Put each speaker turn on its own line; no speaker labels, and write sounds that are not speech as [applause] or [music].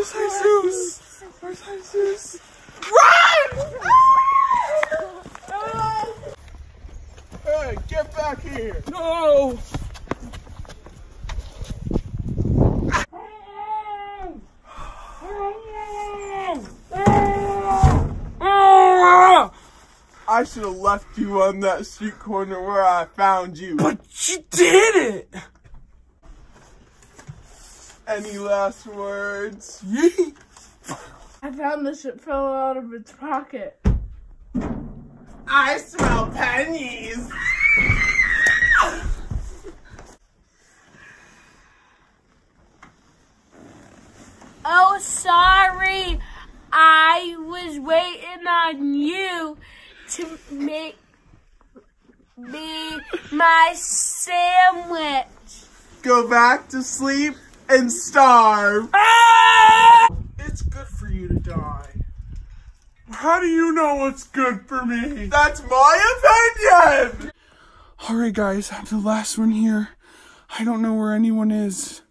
Where's Jesus? Where's Jesus? Run! Hey, get back here! No! I should have left you on that street corner where I found you. But you did it! Any last words? [laughs]
I found this shit fell out of its pocket.
I smell pennies.
Oh, sorry. I was waiting on you to make me my sandwich.
Go back to sleep and starve. Ah! It's good for you to die. How do you know what's good for me? That's my opinion! Alright, guys, I'm the last one here. I don't know where anyone is.